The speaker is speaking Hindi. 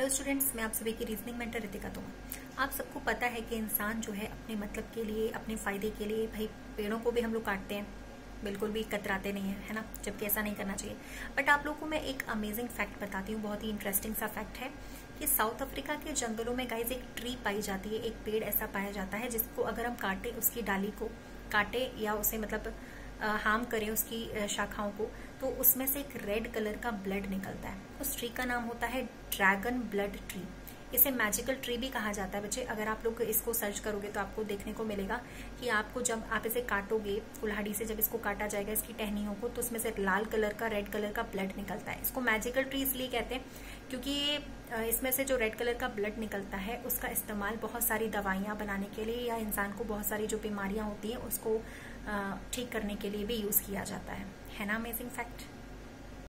हेलो स्टूडेंट्स मैं आप सभी की रीजनिंग मेंटर रितिका तो आप सबको पता है कि इंसान जो है अपने मतलब के लिए, अपने फ़ायदे के लिए भाई पेड़ों को भी हम लोग काटते हैं। बिल्कुल भी कतराते नहीं है है ना? जबकि ऐसा नहीं करना चाहिए। बट आप लोगों को मैं एक अमेजिंग फैक्ट बताती हूँ, बहुत ही इंटरेस्टिंग सा फैक्ट है कि साउथ अफ्रीका के जंगलों में गाइज़ एक ट्री पाई जाती है, एक पेड़ ऐसा पाया जाता है जिसको अगर हम काटे, उसकी डाली को काटे या उसे मतलब हार्म करें उसकी शाखाओं को तो उसमें से एक रेड कलर का ब्लड निकलता है। उस ट्री का नाम होता है ड्रैगन ब्लड ट्री इसे मैजिकल ट्री भी कहा जाता है बच्चे। अगर आप लोग इसको सर्च करोगे तो आपको देखने को मिलेगा कि आपको जब आप इसे काटोगे, कुल्हाड़ी से जब इसको काटा जाएगा, इसकी टहनियों को तो उसमें से लाल कलर का रेड कलर का ब्लड निकलता है। इसको मैजिकल ट्री इसलिए कहते हैं क्योंकि इसमें से जो रेड कलर का ब्लड निकलता है, उसका इस्तेमाल बहुत सारी दवाइयाँ बनाने के लिए या इंसान को बहुत सारी जो बीमारियाँ होती हैं, उसको ठीक करने के लिए भी यूज़ किया जाता है। है ना अमेजिंग फैक्ट